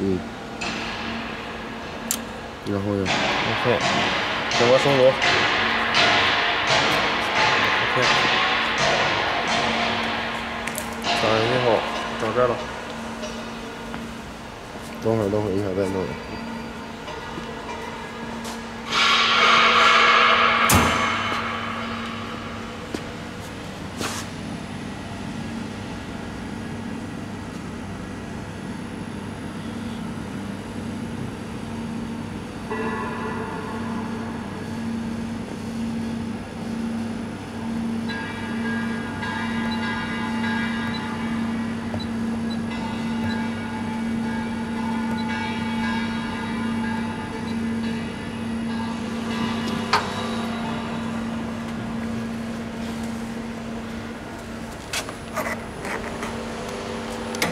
嗯。然后呢？OK，整个松手。OK，打完以后到这儿了。等会儿，等会儿，一会儿再弄。